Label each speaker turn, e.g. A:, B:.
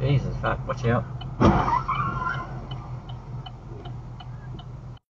A: Jesus, fuck, watch out.